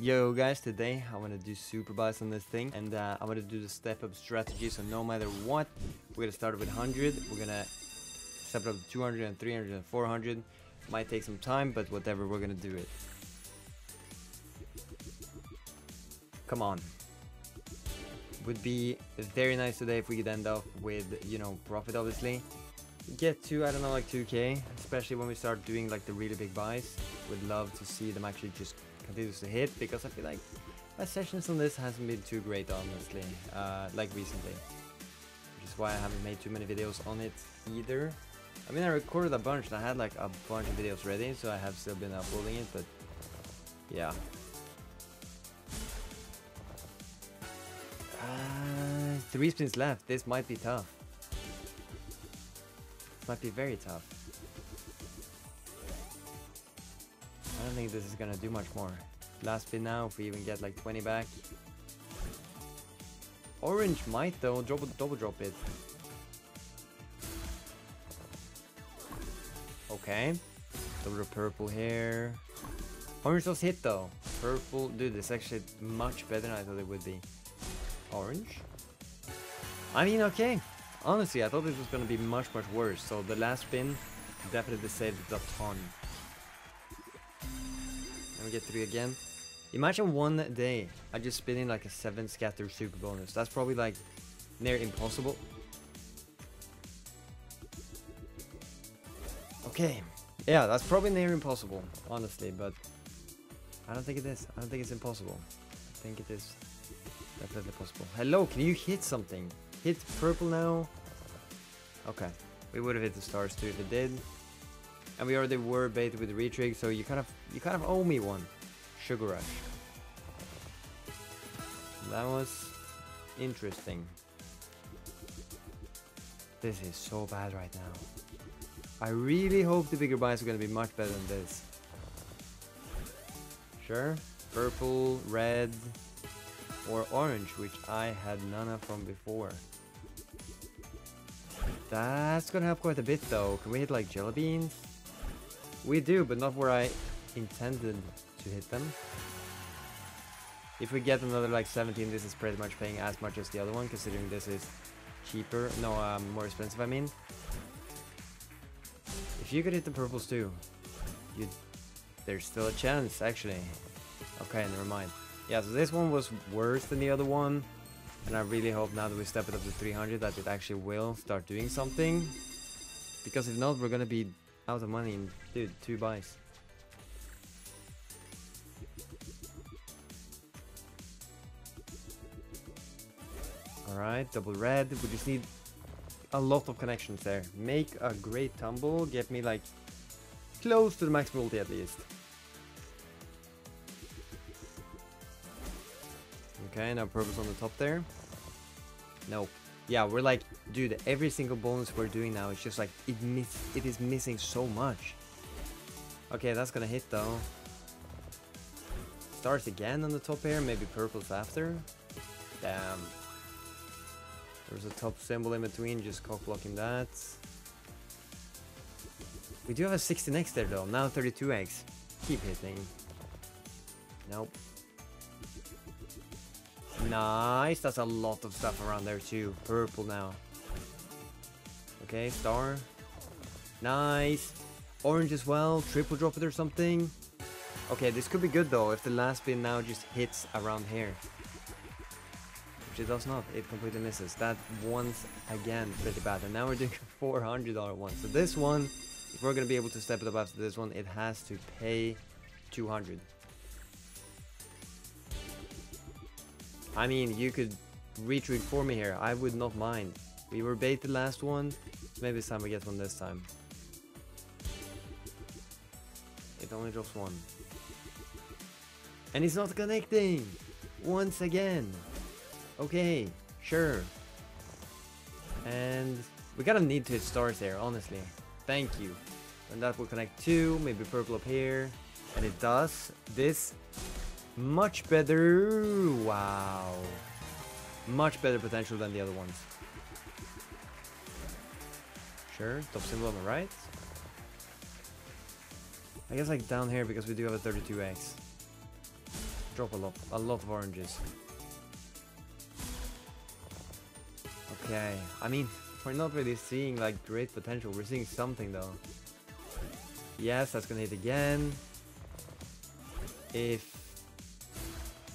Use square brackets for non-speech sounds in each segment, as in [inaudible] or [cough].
Yo guys, today I want to do super buys on this thing and uh, I want to do the step up strategy so no matter what, we're going to start with 100, we're going to step up to 200 and 300 and 400, might take some time but whatever, we're going to do it. Come on. Would be very nice today if we could end up with, you know, profit obviously. Get to, I don't know, like 2k, especially when we start doing like the really big buys. Would love to see them actually just continues to hit because I feel like my sessions on this hasn't been too great honestly, uh, like recently. Which is why I haven't made too many videos on it either. I mean I recorded a bunch and I had like a bunch of videos ready so I have still been uploading it but yeah. Uh, three spins left, this might be tough. This might be very tough. Don't think this is gonna do much more. Last spin now, if we even get like 20 back. Orange might though, double, double drop it. Okay. Double purple here. Orange does hit though. Purple, dude, it's actually much better than I thought it would be. Orange? I mean, okay. Honestly, I thought this was gonna be much, much worse. So the last spin definitely saved a ton. Let me get three again. Imagine one day I just spin in like a seven scatter super bonus. That's probably like near impossible. Okay. Yeah, that's probably near impossible, honestly, but I don't think it is. I don't think it's impossible. I think it is definitely possible. Hello, can you hit something? Hit purple now? Okay. We would have hit the stars too if it did. And we already were baited with retrig, so you kind of you kind of owe me one. Sugar Rush. That was interesting. This is so bad right now. I really hope the bigger buys are gonna be much better than this. Sure. Purple, red, or orange, which I had none of from before. That's gonna help quite a bit though. Can we hit like jelly beans? We do, but not where I intended to hit them. If we get another like 17, this is pretty much paying as much as the other one, considering this is cheaper. No, um, more expensive, I mean. If you could hit the purples too, you there's still a chance, actually. Okay, never mind. Yeah, so this one was worse than the other one. And I really hope now that we step it up to 300 that it actually will start doing something. Because if not, we're gonna be out of money in, dude, two buys. Alright, double red. We just need a lot of connections there. Make a great tumble. Get me like close to the max multi at least. Okay, now purpose on the top there. Nope. Yeah, we're like, dude, every single bonus we're doing now is just like, it miss it is missing so much. Okay, that's gonna hit though. Stars again on the top here, maybe purples after. Damn. There's a top symbol in between, just cock blocking that. We do have a 16x there though, now 32x. Keep hitting. Nope. Nice, that's a lot of stuff around there too. Purple now. Okay, star. Nice. Orange as well, triple drop it or something. Okay, this could be good though, if the last spin now just hits around here. It does not, it completely misses. That once again, pretty bad. And now we're doing a $400 one. So this one, if we're gonna be able to step it up after this one, it has to pay 200. I mean, you could retrig for me here. I would not mind. We were baited last one, maybe it's time we get one this time. It only drops one. And it's not connecting! Once again! Okay, sure. And we gotta need to hit stars there, honestly. Thank you. And that will connect two, maybe purple up here. And it does. This much better. Wow. Much better potential than the other ones. Sure, top symbol on the right. I guess like down here because we do have a 32x. drop a lot, a lot of oranges. Okay, I mean, we're not really seeing like great potential. We're seeing something though. Yes, that's gonna hit again. If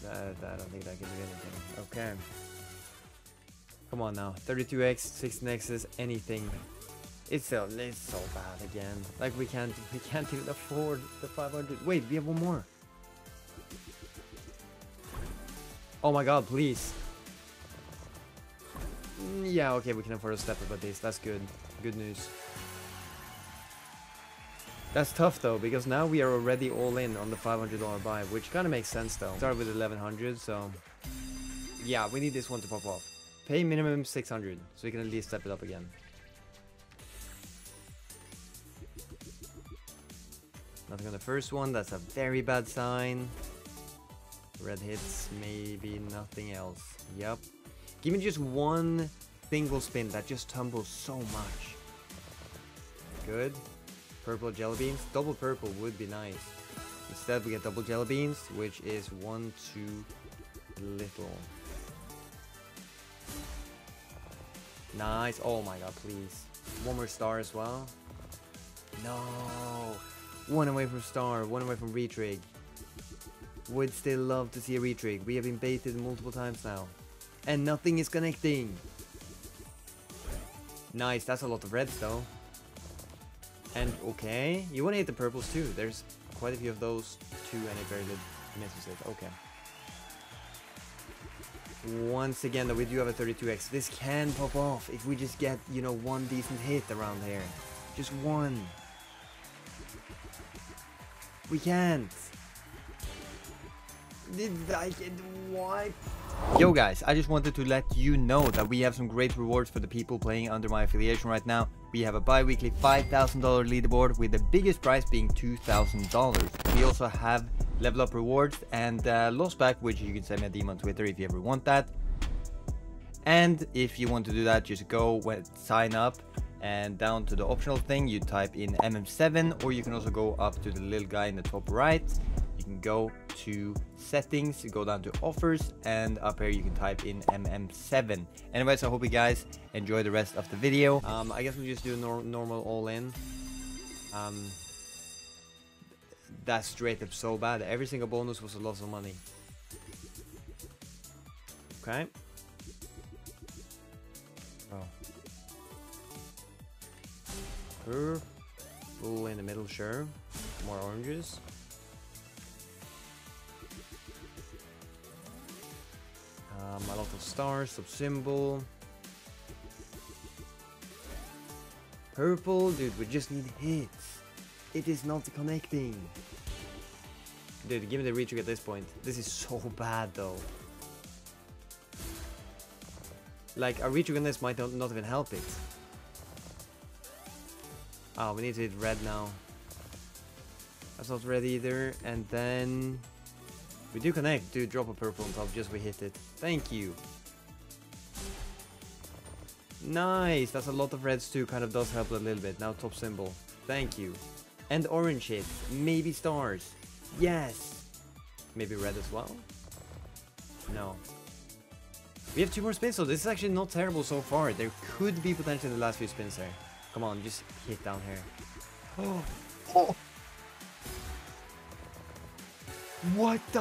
that, I don't think that can do anything. Okay. Come on now, 32x, 16x's, anything. It's so it's so bad again. Like we can't we can't even afford the 500. Wait, we have one more. Oh my god, please. Mm, yeah, okay, we can afford a step up at this. That's good. Good news. That's tough though, because now we are already all in on the $500 buy, which kind of makes sense though. Started with 1100, so yeah, we need this one to pop off. Pay minimum 600, so we can at least step it up again. Nothing on the first one, that's a very bad sign. Red hits, maybe nothing else. Yep. Give me just one single spin that just tumbles so much. Good. Purple jelly beans. Double purple would be nice. Instead we get double jelly beans, which is one too little. Nice. Oh my god, please. One more star as well. No. One away from star, one away from retrig. Would still love to see a retrig. We have been baited multiple times now. And nothing is connecting. Nice, that's a lot of reds though. And okay, you want to hit the purples too. There's quite a few of those too and a very good misses it. Okay. Once again though, we do have a 32x. This can pop off if we just get, you know, one decent hit around here. Just one. We can't. Did I get what? Yo guys, I just wanted to let you know that we have some great rewards for the people playing under my affiliation right now. We have a bi-weekly $5,000 leaderboard with the biggest prize being $2,000. We also have level up rewards and uh, lost back which you can send me a DM on Twitter if you ever want that. And if you want to do that, just go sign up and down to the optional thing you type in mm7 or you can also go up to the little guy in the top right you can go to settings, go down to offers, and up here you can type in MM7. Anyways, I hope you guys enjoy the rest of the video. Um, I guess we'll just do nor normal all in. Um, that's straight up so bad. Every single bonus was a loss of money. Okay. Oh. Purple in the middle, sure. More oranges. Um, a lot of stars, sub symbol. Purple, dude, we just need hits. It is not connecting. Dude, give me the retrig at this point. This is so bad though. Like, a retrig on this might not even help it. Oh, we need to hit red now. That's not red either. And then... We do connect. Do drop a purple on top, just we hit it. Thank you. Nice, that's a lot of reds too, kind of does help a little bit. Now top symbol. Thank you. And orange hit. Maybe stars. Yes. Maybe red as well? No. We have two more spins, so this is actually not terrible so far. There could be potential in the last few spins there. Come on, just hit down here. [gasps] Oh. oh. What the?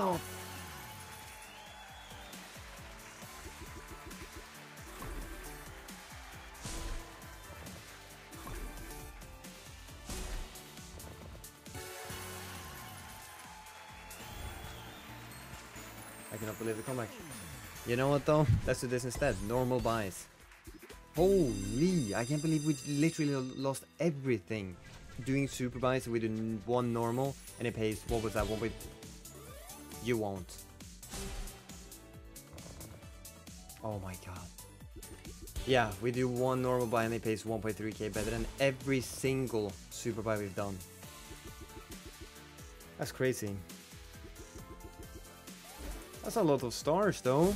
I cannot believe the comeback. You know what though? Let's do this instead. Normal buys. Holy! I can't believe we literally lost everything. Doing super buys with one normal and it pays, what was that, 1. You won't. Oh my god. Yeah, we do one normal buy and it pays 1.3k better than every single super buy we've done. That's crazy. That's a lot of stars though.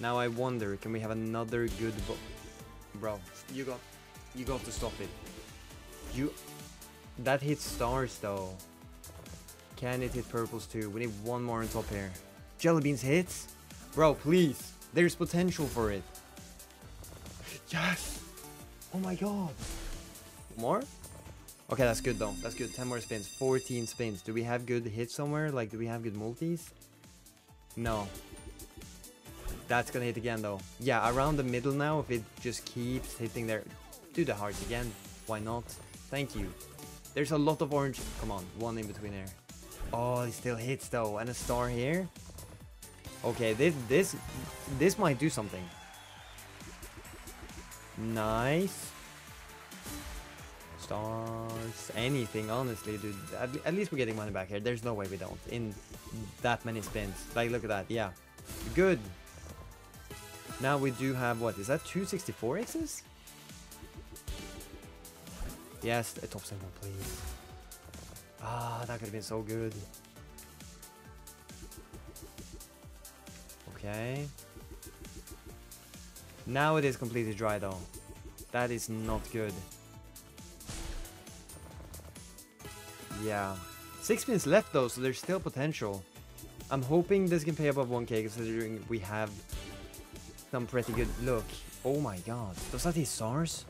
Now I wonder, can we have another good Bro, you got you got to stop it. You that hits stars though. Can it hit purples too? We need one more on top here. Jelly beans hits? Bro, please. There's potential for it. Yes! Oh my god. More? Okay, that's good though. That's good. 10 more spins. 14 spins. Do we have good hits somewhere? Like, do we have good multis? No. That's gonna hit again though. Yeah, around the middle now, if it just keeps hitting there. Do the hearts again. Why not? Thank you. There's a lot of orange. Come on, one in between there. Oh, it still hits though. And a star here. Okay, this this this might do something. Nice. Stars, anything, honestly, dude. At, at, least we're getting money back here. There's no way we don't. In that many spins. Like, look at that. Yeah. Good. Now we do have, what, is that 264 X's? Yes, a top symbol, please. Ah, that could have been so good. Okay. Now it is completely dry though. That is not good. Yeah. Six spins left though, so there's still potential. I'm hoping this can pay above 1k considering we have some pretty good look. Oh my god. Does that hit stars?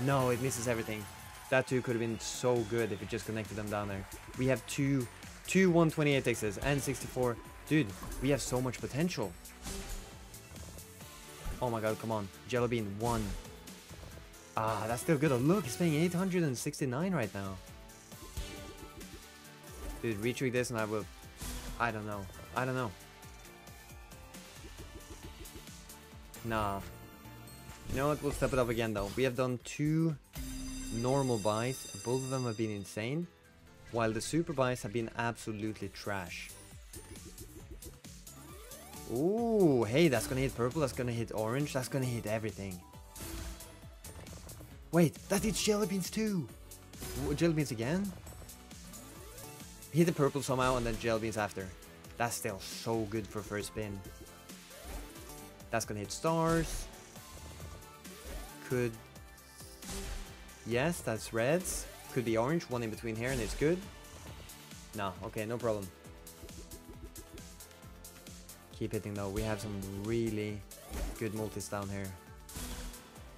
No, it misses everything. That too could have been so good if it just connected them down there. We have two, two 128Xs and 64. Dude, we have so much potential. Oh my god, come on. Jelly Bean, one. Ah, that's still good. Oh, look, he's paying 869 right now. Dude, retrig this and I will... I don't know. I don't know. Nah. You know what? We'll step it up again though. We have done two normal buys. Both of them have been insane. While the super buys have been absolutely trash. Ooh, hey, that's gonna hit purple, that's gonna hit orange, that's gonna hit everything. Wait, that hits jelly beans too! Jelly beans again? Hit the purple somehow and then jelly beans after. That's still so good for first spin. That's gonna hit stars. Could... Yes, that's reds. Could be orange, one in between here and it's good. No, okay, no problem. Keep hitting though, we have some really good multis down here.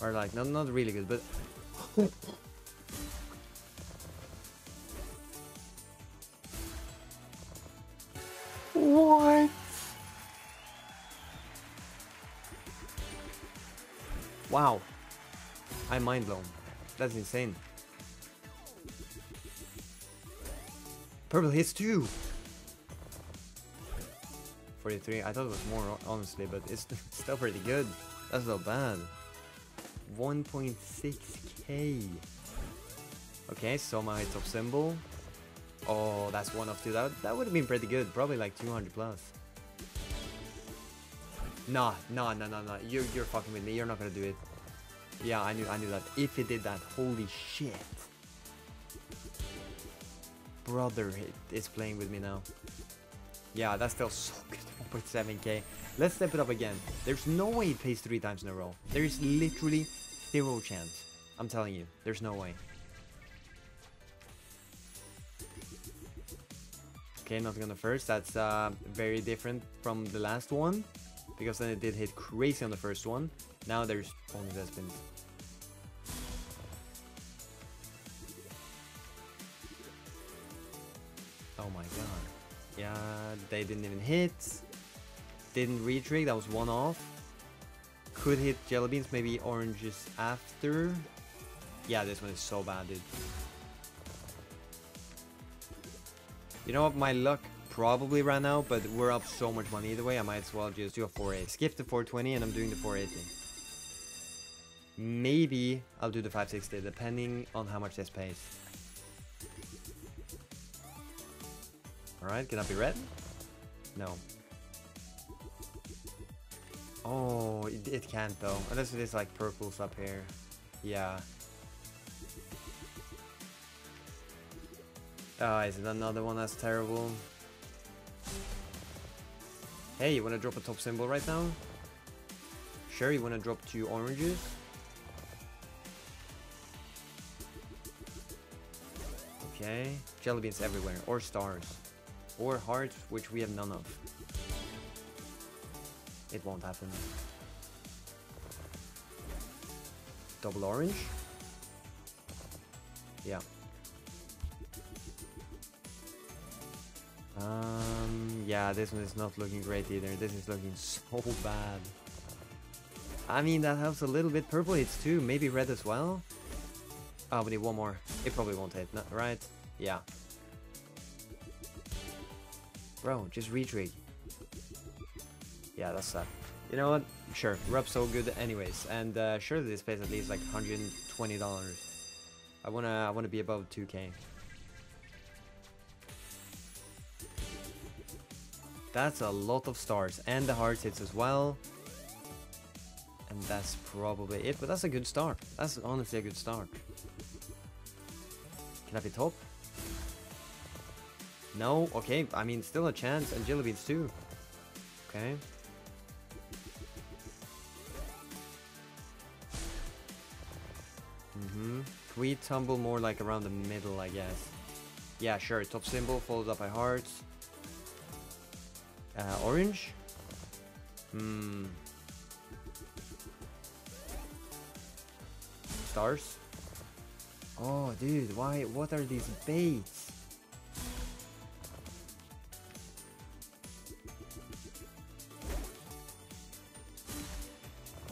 Or like, not, not really good, but... what? Wow. I'm mind blown. That's insane. Purple hits too. 43. I thought it was more, honestly, but it's [laughs] still pretty good. That's not bad. 1.6k. Okay, so my top symbol. Oh, that's one of two. That, that would have been pretty good. Probably like 200 plus. Nah, nah, nah, nah, nah. You're, you're fucking with me. You're not gonna do it. Yeah, I knew, I knew that. If it did that, holy shit. Brother is playing with me now. Yeah, that's still so good. [laughs] 1.7k. Let's step it up again. There's no way he pays three times in a row. There is literally zero chance. I'm telling you, there's no way. Okay, nothing on the first. That's uh, very different from the last one. Because then it did hit crazy on the first one. Now there's only spins. Oh my god. Yeah, they didn't even hit. Didn't retrig, that was one off. Could hit jelly beans, maybe oranges after. Yeah, this one is so bad, dude. You know what, my luck probably ran out, but we're up so much money either way, I might as well just do a 4A. Skip the 420 and I'm doing the 480. Maybe I'll do the 560, depending on how much this pays. Alright, can I be red? No. Oh, it, it can't though. Unless it is like purples up here. Yeah. Ah, oh, is it another one that's terrible? Hey, you wanna drop a top symbol right now? Sure, you wanna drop two oranges? Okay. Jelly beans everywhere. Or stars. Or hearts, which we have none of. It won't happen. Double orange? Yeah. Um, yeah, this one is not looking great either. This is looking [laughs] so bad. I mean, that helps a little bit. Purple hits too, maybe red as well. Oh, we need one more. It probably won't hit, no, right? Yeah. Bro, just retrig. Yeah, that's sad. You know what? Sure, rub so good anyways. And uh, surely this pays at least like $120. I wanna, I wanna be above 2k. That's a lot of stars. And the heart hits as well. And that's probably it, but that's a good start. That's honestly a good start. Can I be top? No? Okay, I mean, still a chance, and Jelly Beans too. Okay. Mm-hmm. We tumble more like around the middle, I guess? Yeah, sure. Top symbol, followed up by hearts. Uh, orange? Hmm. Stars? Oh, dude, why? What are these baits?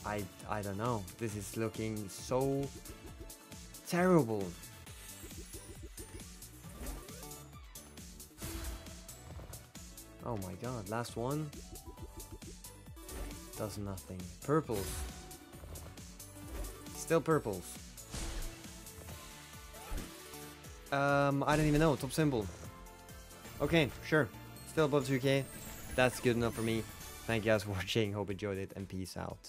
I I don't know. This is looking so terrible. Oh my god, last one. Does nothing. Purples. Still purples. Um, I don't even know. Top symbol. Okay, sure. Still above 2k. That's good enough for me. Thank you guys for [laughs] watching. Hope you enjoyed it and peace out.